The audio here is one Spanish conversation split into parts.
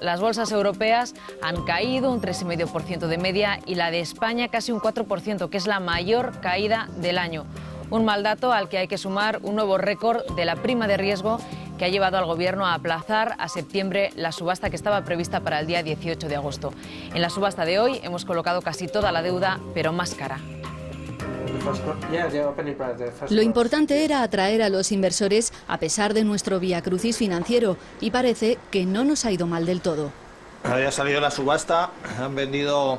Las bolsas europeas han caído un 3,5% de media y la de España casi un 4%, que es la mayor caída del año. Un mal dato al que hay que sumar un nuevo récord de la prima de riesgo que ha llevado al Gobierno a aplazar a septiembre la subasta que estaba prevista para el día 18 de agosto. En la subasta de hoy hemos colocado casi toda la deuda, pero más cara. Lo importante era atraer a los inversores a pesar de nuestro crucis financiero y parece que no nos ha ido mal del todo. Había salido la subasta, han vendido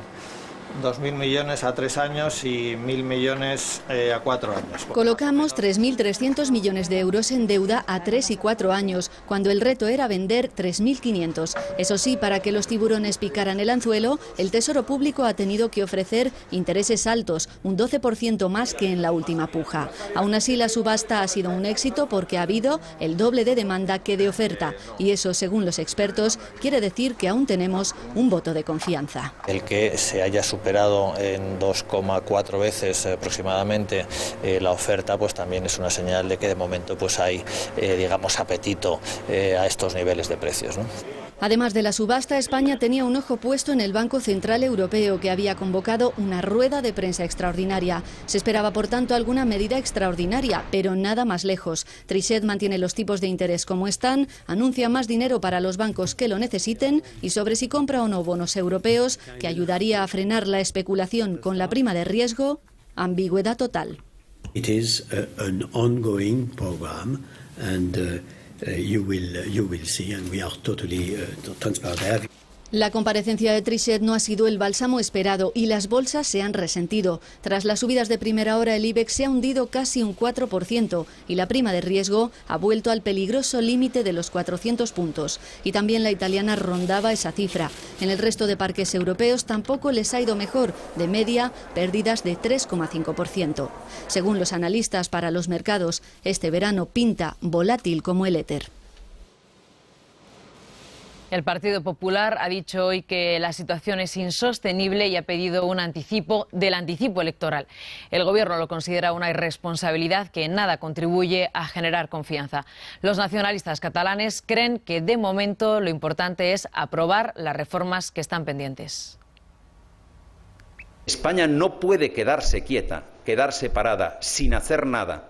2.000 millones a tres años y 1.000 millones eh, a cuatro años. Colocamos 3.300 millones de euros en deuda a tres y cuatro años, cuando el reto era vender 3.500. Eso sí, para que los tiburones picaran el anzuelo, el Tesoro Público ha tenido que ofrecer intereses altos, un 12% más que en la última puja. Aún así, la subasta ha sido un éxito porque ha habido el doble de demanda que de oferta. Y eso, según los expertos, quiere decir que aún tenemos un voto de confianza. El que se haya superado en 2,4 veces aproximadamente eh, la oferta, pues también es una señal de que de momento pues hay, eh, digamos, apetito eh, a estos niveles de precios. Además de la subasta, España tenía un ojo puesto en el Banco Central Europeo, que había convocado una rueda de prensa extraordinaria. Se esperaba, por tanto, alguna medida extraordinaria, pero nada más lejos. Trichet mantiene los tipos de interés como están, anuncia más dinero para los bancos que lo necesiten y sobre si compra o no bonos europeos, que ayudaría a frenar la especulación con la prima de riesgo, ambigüedad total. It is an ongoing program and, uh, uh, you will you will see, and we are totally uh, transparent. La comparecencia de Trichet no ha sido el bálsamo esperado y las bolsas se han resentido. Tras las subidas de primera hora, el IBEX se ha hundido casi un 4% y la prima de riesgo ha vuelto al peligroso límite de los 400 puntos. Y también la italiana rondaba esa cifra. En el resto de parques europeos tampoco les ha ido mejor, de media pérdidas de 3,5%. Según los analistas para los mercados, este verano pinta volátil como el éter. El Partido Popular ha dicho hoy que la situación es insostenible y ha pedido un anticipo del anticipo electoral. El Gobierno lo considera una irresponsabilidad que en nada contribuye a generar confianza. Los nacionalistas catalanes creen que de momento lo importante es aprobar las reformas que están pendientes. España no puede quedarse quieta, quedarse parada, sin hacer nada,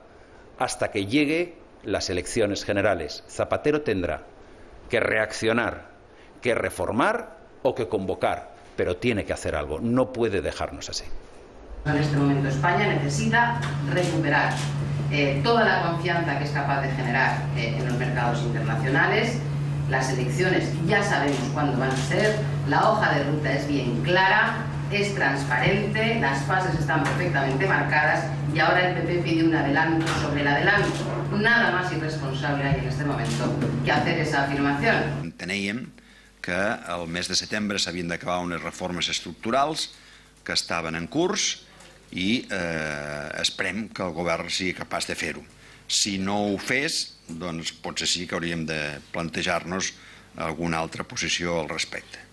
hasta que llegue las elecciones generales. Zapatero tendrá que reaccionar, que reformar o que convocar, pero tiene que hacer algo, no puede dejarnos así. En este momento España necesita recuperar eh, toda la confianza que es capaz de generar eh, en los mercados internacionales. Las elecciones ya sabemos cuándo van a ser, la hoja de ruta es bien clara, es transparente, las fases están perfectamente marcadas y ahora el PP pide un adelanto sobre el adelanto. Nada más irresponsable hay en este momento que hacer esa afirmación. Que el mes de setembre s'havien d'acabar unes reformes estructurals que estaven en curs i eh, esperem que el govern sigui capaç de fer-ho. Si no ho fes, doncs potser sí que hauríem de plantejar-nos alguna altra posició al respecte.